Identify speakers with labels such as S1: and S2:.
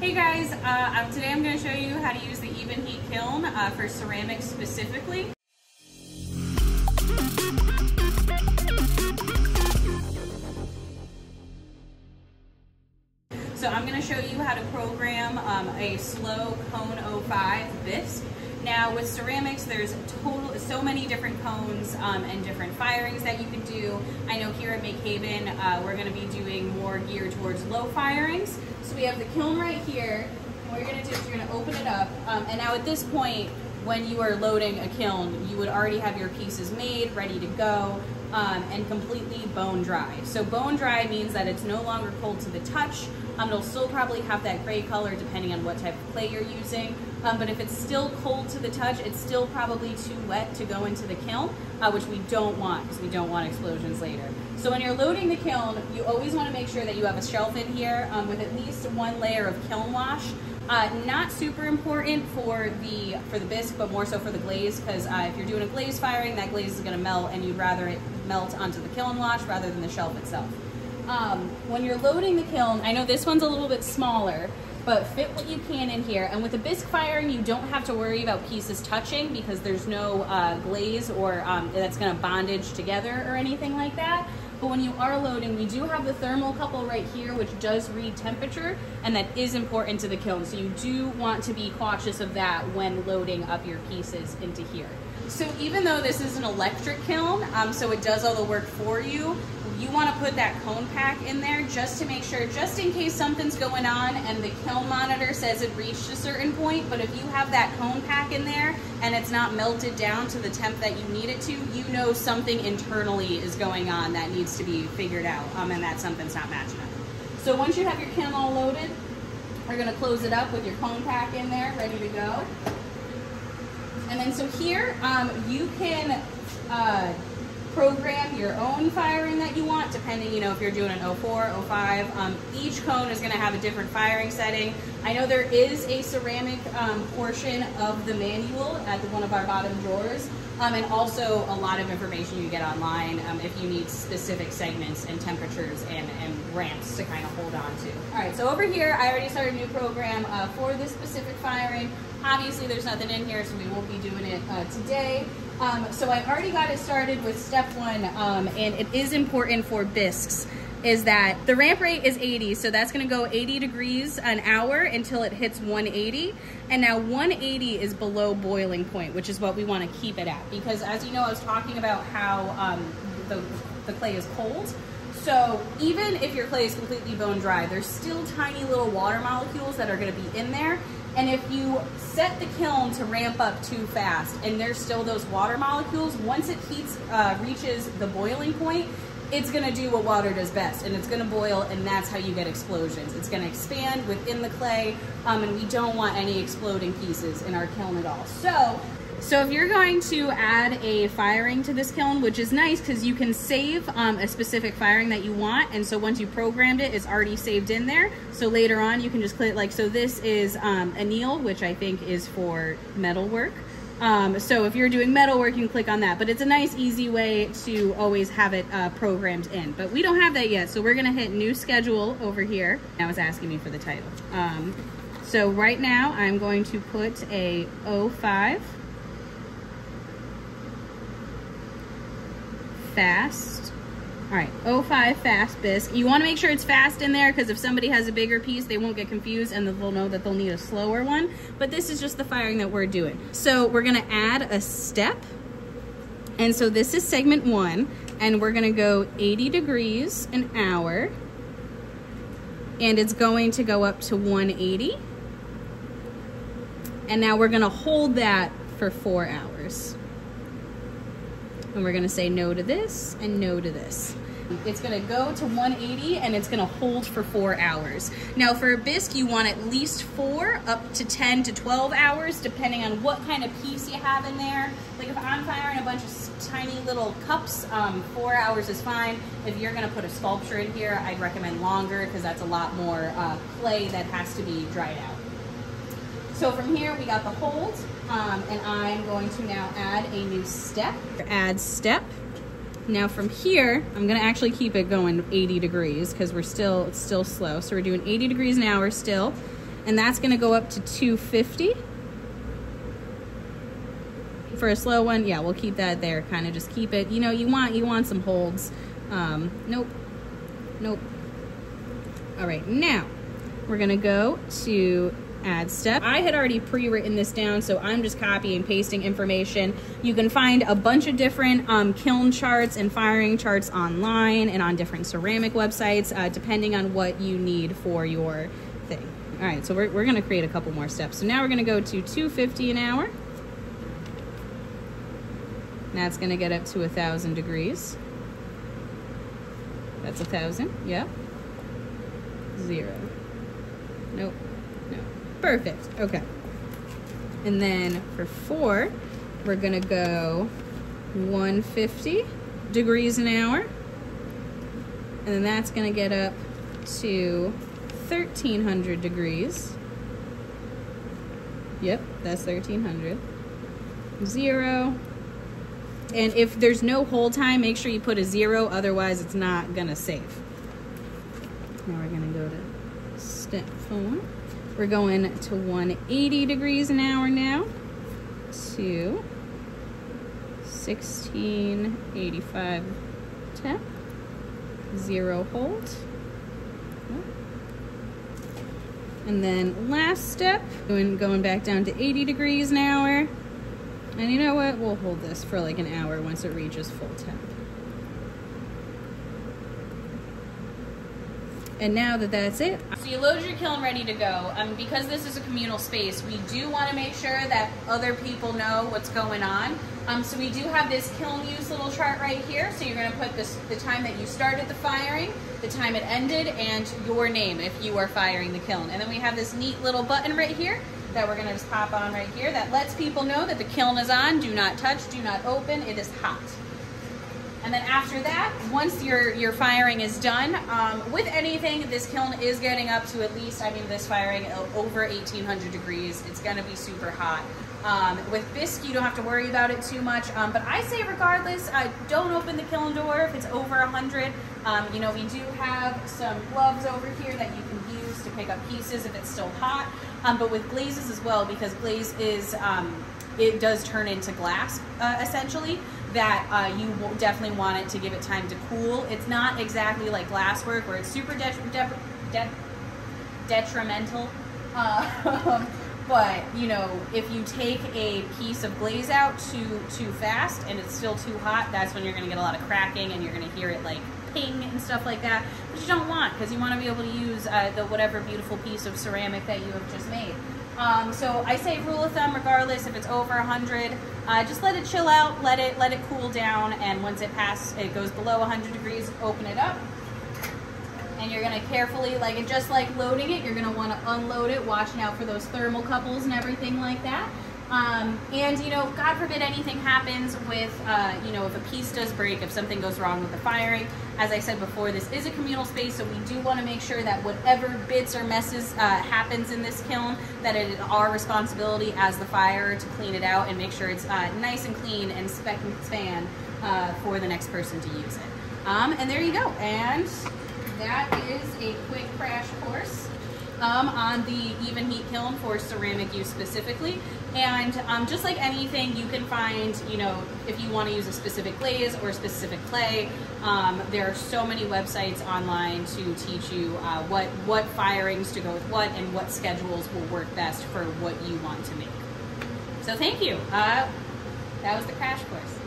S1: Hey guys, uh, today I'm going to show you how to use the EvenHeat Kiln uh, for ceramics specifically. So I'm going to show you how to program um, a slow cone 05 bisque. Now with ceramics, there's total so many different cones um, and different firings that you can do. I know here at Makehaven, uh, we're going to be doing more geared towards low firings. So we have the kiln right here. What you're to do is you're to open it up. Um, and now at this point, when you are loading a kiln, you would already have your pieces made, ready to go, um, and completely bone dry. So bone dry means that it's no longer cold to the touch. Um, it'll still probably have that gray color depending on what type of clay you're using. Um, but if it's still cold to the touch, it's still probably too wet to go into the kiln, uh, which we don't want because we don't want explosions later. So when you're loading the kiln, you always want to make sure that you have a shelf in here um, with at least one layer of kiln wash. Uh, not super important for the for the bisque, but more so for the glaze, because uh, if you're doing a glaze firing, that glaze is going to melt, and you'd rather it melt onto the kiln wash rather than the shelf itself. Um, when you're loading the kiln, I know this one's a little bit smaller, but fit what you can in here. And with the bisque firing, you don't have to worry about pieces touching because there's no uh, glaze or um, that's going to bondage together or anything like that. But when you are loading, we do have the thermocouple right here, which does read temperature, and that is important to the kiln. So you do want to be cautious of that when loading up your pieces into here. So even though this is an electric kiln, um, so it does all the work for you, you want to put that cone pack in there just to make sure, just in case something's going on and the kiln monitor says it reached a certain point, but if you have that cone pack in there and it's not melted down to the temp that you need it to, you know something internally is going on that needs to be figured out um, and that something's not matching up. So once you have your kiln all loaded, we're gonna close it up with your cone pack in there, ready to go. And then so here, um, you can uh, program your own firing that you want, depending, you know, if you're doing an 04, 05. Um, each cone is going to have a different firing setting. I know there is a ceramic um, portion of the manual at the, one of our bottom drawers, um, and also a lot of information you get online um, if you need specific segments and temperatures and, and ramps to kind of hold on to. All right, so over here, I already started a new program uh, for this specific firing. Obviously, there's nothing in here, so we won't be doing it uh, today. Um, so I already got it started with step one, um, and it is important for bisques is that the ramp rate is 80, so that's gonna go 80 degrees an hour until it hits 180. And now 180 is below boiling point, which is what we wanna keep it at. Because as you know, I was talking about how um, the, the clay is cold. So even if your clay is completely bone dry, there's still tiny little water molecules that are gonna be in there. And if you set the kiln to ramp up too fast and there's still those water molecules, once it heats, uh, reaches the boiling point, it's gonna do what water does best and it's gonna boil and that's how you get explosions. It's gonna expand within the clay um, and we don't want any exploding pieces in our kiln at all. So so if you're going to add a firing to this kiln, which is nice because you can save um, a specific firing that you want. And so once you programmed it, it's already saved in there. So later on, you can just click like, so this is um, anneal, which I think is for metal work. Um, so if you're doing metal work, you can click on that. But it's a nice, easy way to always have it uh, programmed in. But we don't have that yet. So we're going to hit new schedule over here. Now it's asking me for the title. Um, so right now, I'm going to put a 05 fast. All right, 05 fast bisque. You wanna make sure it's fast in there because if somebody has a bigger piece, they won't get confused and they'll know that they'll need a slower one. But this is just the firing that we're doing. So we're gonna add a step. And so this is segment one and we're gonna go 80 degrees an hour and it's going to go up to 180. And now we're gonna hold that for four hours. And we're gonna say no to this and no to this. It's gonna go to 180 and it's gonna hold for four hours. Now for a bisque, you want at least four, up to 10 to 12 hours, depending on what kind of piece you have in there. Like if I'm firing a bunch of tiny little cups, um, four hours is fine. If you're gonna put a sculpture in here, I'd recommend longer because that's a lot more uh, clay that has to be dried out. So from here, we got the hold, um, and I'm going to now add a new step. Add step. Now from here, I'm gonna actually keep it going 80 degrees because we're still, it's still slow. So we're doing 80 degrees an hour still. and that's gonna go up to 250. For a slow one, yeah, we'll keep that there. Kind of just keep it. You know, you want you want some holds. Um, nope, nope. All right, now we're gonna go to add step. I had already pre-written this down, so I'm just copying and pasting information. You can find a bunch of different um, kiln charts and firing charts online and on different ceramic websites, uh, depending on what you need for your thing. All right, so we're, we're gonna create a couple more steps. So now we're gonna go to 250 an hour. That's gonna get up to a thousand degrees. That's a thousand, yep. Zero. Nope, no. Perfect, okay. And then for four, we're gonna go 150 degrees an hour. And then that's gonna get up to 1300 degrees. Yep, that's 1300. Zero. And if there's no hold time, make sure you put a zero, otherwise it's not gonna save. Now we're gonna go to step four. We're going to 180 degrees an hour now to 1685 temp, zero hold. And then last step, going, going back down to 80 degrees an hour. And you know what? We'll hold this for like an hour once it reaches full temp. And now that that's it. So you load your kiln ready to go. Um, because this is a communal space, we do want to make sure that other people know what's going on. Um, so we do have this kiln use little chart right here. So you're going to put this, the time that you started the firing, the time it ended, and your name if you are firing the kiln. And then we have this neat little button right here that we're going to just pop on right here that lets people know that the kiln is on. Do not touch, do not open, it is hot. And then after that, once your, your firing is done, um, with anything, this kiln is getting up to at least, I mean, this firing over 1800 degrees. It's gonna be super hot. Um, with bisque, you don't have to worry about it too much, um, but I say regardless, uh, don't open the kiln door if it's over 100. Um, you know, we do have some gloves over here that you can use to pick up pieces if it's still hot, um, but with glazes as well, because glaze is, um, it does turn into glass, uh, essentially that uh, you definitely want it to give it time to cool. It's not exactly like glasswork where it's super de de de detrimental. Uh, but you know, if you take a piece of glaze out too too fast and it's still too hot, that's when you're going to get a lot of cracking and you're going to hear it like ping and stuff like that, which you don't want because you want to be able to use uh, the whatever beautiful piece of ceramic that you have just made. Um, so I say rule of thumb, regardless if it's over 100, uh, just let it chill out, let it let it cool down, and once it passes, it goes below 100 degrees, open it up. And you're gonna carefully, like just like loading it, you're gonna wanna unload it, watching out for those thermocouples and everything like that. Um, and you know, God forbid anything happens with, uh, you know, if a piece does break, if something goes wrong with the firing. As I said before, this is a communal space, so we do want to make sure that whatever bits or messes uh, happens in this kiln, that it is our responsibility as the fire to clean it out and make sure it's uh, nice and clean and spec and span uh, for the next person to use it. Um, and there you go. And that is a quick crash course um, on the EvenHeat kiln for ceramic use specifically. And um, just like anything, you can find, you know, if you want to use a specific glaze or a specific clay, um, there are so many websites online to teach you uh, what, what firings to go with what and what schedules will work best for what you want to make. So thank you. Uh, that was the crash course.